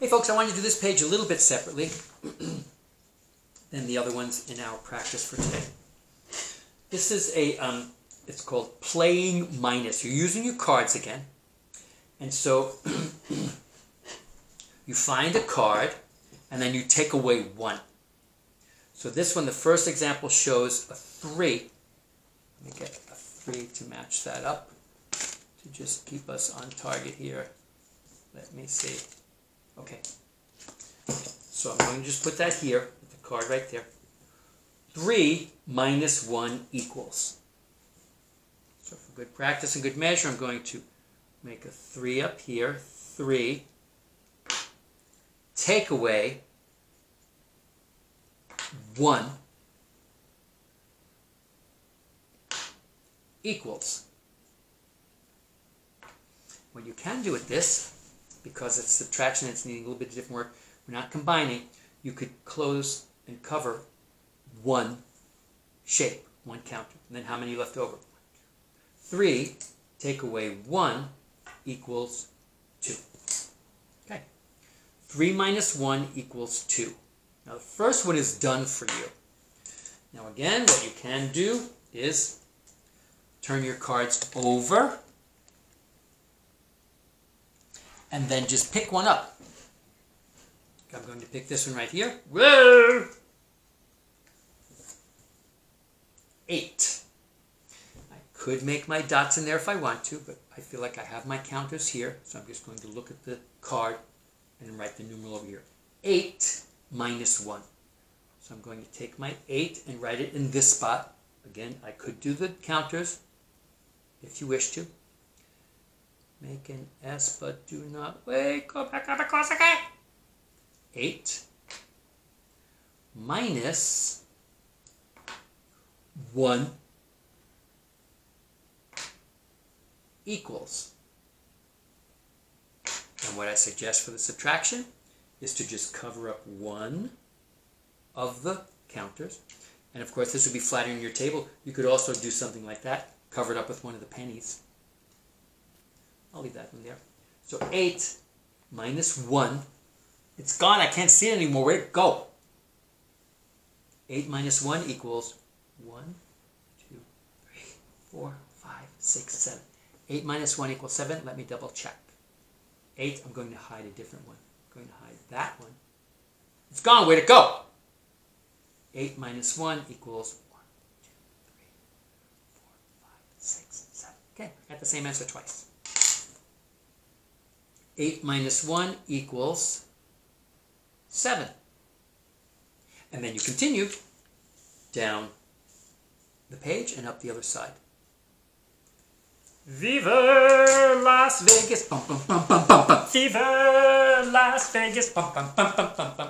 Hey folks, I want to do this page a little bit separately than the other ones in our practice for today. This is a, um, it's called playing minus. You're using your cards again. And so you find a card and then you take away one. So this one, the first example shows a three. Let me get a three to match that up to just keep us on target here. Let me see. Okay. So I'm going to just put that here, the card right there. 3 minus 1 equals. So for good practice and good measure, I'm going to make a 3 up here. 3. Take away 1 equals. What you can do with this because it's subtraction it's needing a little bit of different work, we're not combining, you could close and cover one shape, one counter. And then how many left over? Three, take away one equals two. Okay. Three minus one equals two. Now the first one is done for you. Now again, what you can do is turn your cards over and then just pick one up. I'm going to pick this one right here. Eight. I could make my dots in there if I want to, but I feel like I have my counters here, so I'm just going to look at the card and write the numeral over here. Eight minus one. So I'm going to take my eight and write it in this spot. Again, I could do the counters if you wish to. Make an S, but do not wait. Go back up a class again. 8 minus 1 equals. And what I suggest for the subtraction is to just cover up one of the counters. And of course, this would be flattering your table. You could also do something like that, cover it up with one of the pennies. I'll leave that one there. So 8 minus 1. It's gone. I can't see it anymore. Where'd it go? 8 minus 1 equals 1, 2, 3, 4, 5, 6, 7. 8 minus 1 equals 7. Let me double check. 8, I'm going to hide a different one. I'm going to hide that one. It's gone. Where'd it go? 8 minus 1 equals 1, 2, 3, 4, 5, 6, 7. Okay, got the same answer twice. 8 minus 1 equals 7. And then you continue down the page and up the other side. Viva Las Vegas! Bum, bum, bum, bum, bum, bum. Viva Las Vegas! Bum, bum, bum, bum, bum, bum.